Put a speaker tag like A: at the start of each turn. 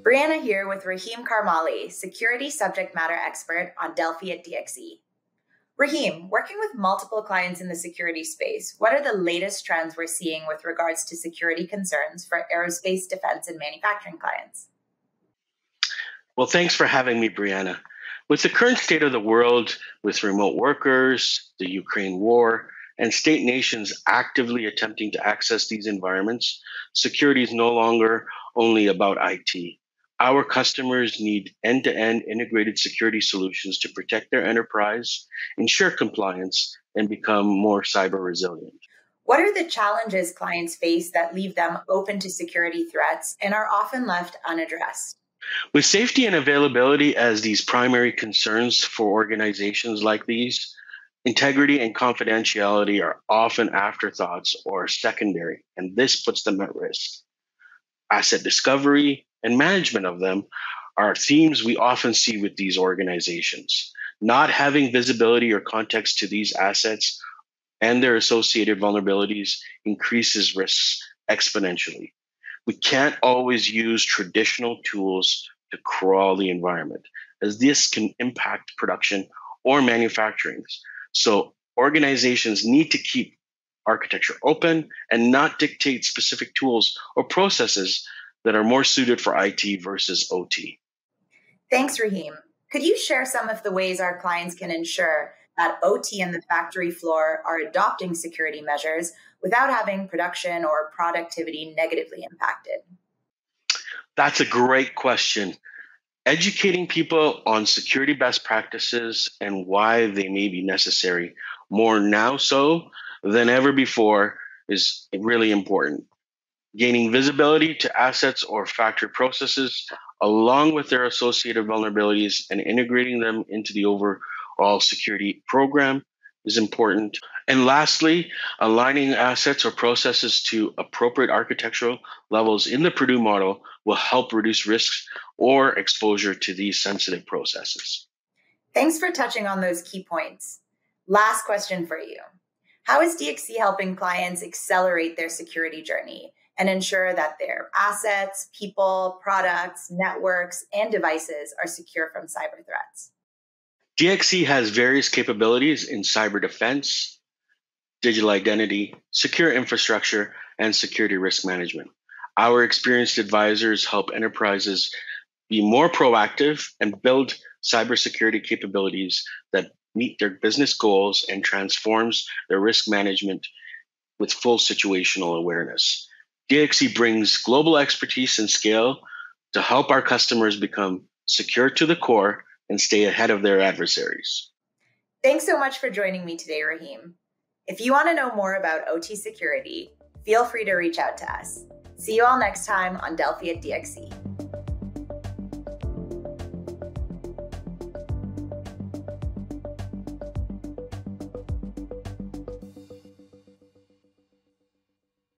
A: Briana here with Rahim Karmali, security subject matter expert on Delphi at DXC. Rahim, working with multiple clients in the security space, what are the latest trends we're seeing with regards to security concerns for aerospace, defense, and manufacturing clients?
B: Well, thanks for having me, Briana. With the current state of the world, with remote workers, the Ukraine war, and state nations actively attempting to access these environments, security is no longer only about IT. Our customers need end to end integrated security solutions to protect their enterprise, ensure compliance, and become more cyber resilient.
A: What are the challenges clients face that leave them open to security threats and are often left unaddressed?
B: With safety and availability as these primary concerns for organizations like these, integrity and confidentiality are often afterthoughts or secondary, and this puts them at risk. Asset discovery, and management of them are themes we often see with these organizations. Not having visibility or context to these assets and their associated vulnerabilities increases risks exponentially. We can't always use traditional tools to crawl the environment, as this can impact production or manufacturing. So organizations need to keep architecture open and not dictate specific tools or processes that are more suited for IT versus OT.
A: Thanks, Rahim. Could you share some of the ways our clients can ensure that OT and the factory floor are adopting security measures without having production or productivity negatively impacted?
B: That's a great question. Educating people on security best practices and why they may be necessary more now so than ever before is really important gaining visibility to assets or factory processes along with their associated vulnerabilities and integrating them into the overall security program is important. And lastly, aligning assets or processes to appropriate architectural levels in the Purdue model will help reduce risks or exposure to these sensitive processes.
A: Thanks for touching on those key points. Last question for you. How is DXC helping clients accelerate their security journey? and ensure that their assets, people, products, networks, and devices are secure from cyber threats.
B: DXC has various capabilities in cyber defense, digital identity, secure infrastructure, and security risk management. Our experienced advisors help enterprises be more proactive and build cybersecurity capabilities that meet their business goals and transforms their risk management with full situational awareness. DXC brings global expertise and scale to help our customers become secure to the core and stay ahead of their adversaries.
A: Thanks so much for joining me today, Rahim. If you want to know more about OT security, feel free to reach out to us. See you all next time on Delphi at DXC.